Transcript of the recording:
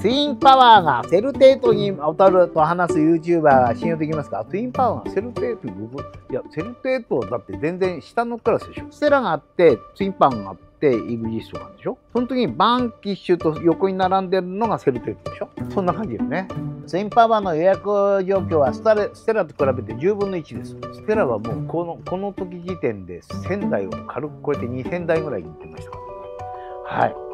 ツインパワーがセルテートに劣ると話す YouTuber が信用できますか？ツインパワーがセルテートにいや、セルテートだって全然下のクラスでしょ。ステラがあって、ツインパワーがあって、イグジストなんでしょ？その時にバンキッシュと横に並んでるのがセルテートでしょ？そんな感じよね。ツインパワーの予約状況はスタレステラと比べて10分の1です。ステラはもうこのこの時時点で1000台を軽く超えて2000台ぐらいに行ってました。はい。